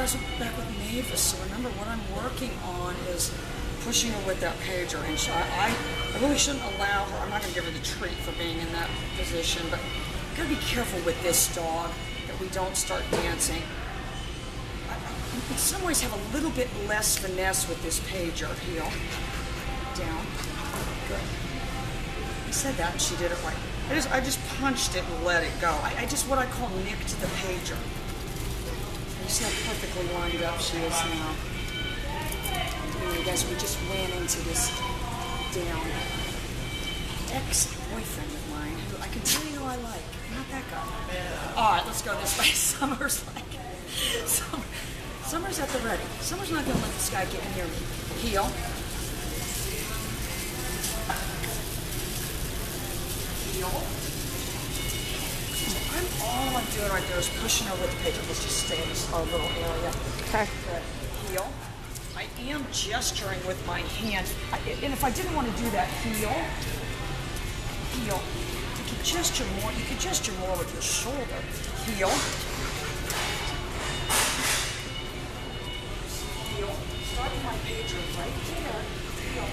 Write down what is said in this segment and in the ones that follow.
are back with Mavis. So remember, what I'm working on is pushing her with that pager. And I, I really shouldn't allow her. I'm not going to give her the treat for being in that position, but I've got to be careful with this dog that we don't start dancing. I, in some ways, have a little bit less finesse with this pager. Heel, down, good. I said that, and she did it right. I just, I just punched it and let it go. I, I just what I call nicked the pager. See how perfectly lined up she is now. Anyway, guys, we just ran into this down ex-boyfriend of mine who I can tell you I like. Not that guy. All right, let's go this way. Summer's like, Summer, Summer's at the ready. Summer's not gonna let this guy get near me. Heel. Heel. I'm doing right there is pushing over the page. Let's just stay in this little area. Okay. Good. Heel. I am gesturing with my hand. I, and if I didn't want to do that, heel, heel. You could gesture more. You could gesture more with your shoulder. Heel. Heel. Starting my pager right there. Heel.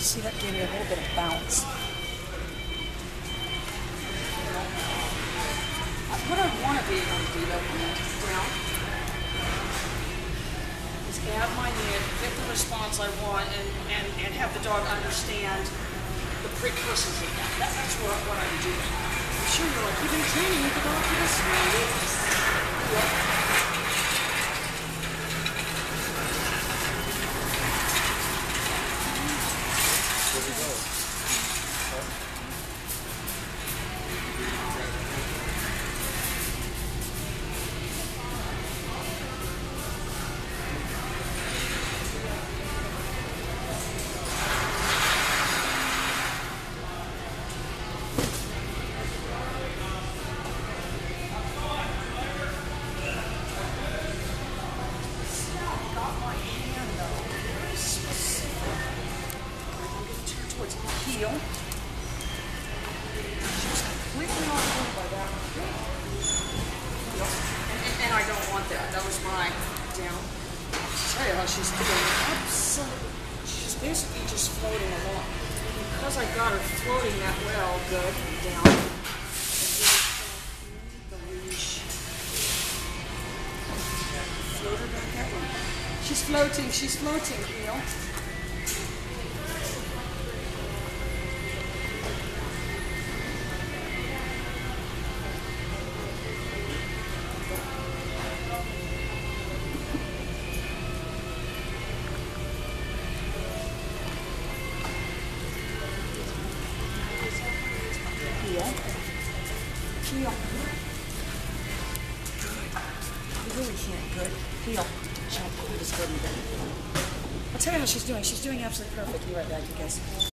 See, that gave me a little bit of bounce. Uh, what I want to be able to do though, down, is add my hand, get the response I want, and, and, and have the dog understand the precursors of that. that that's what, what I'm doing. I'm sure you're like, you've been training with the dog for this many Yep. She was completely bored by that. And, and, I don't want that. That was my down. I'll tell you how she's doing absolutely. She's basically just floating along. Because I got her floating that well, good, down. Float her back that way. She's floating, she's floating, heel. heel. Heel. Good. You really can't. Good. Heel. Jump quite as good in I'll tell you how she's doing. She's doing absolutely perfect. Be right back, you guys.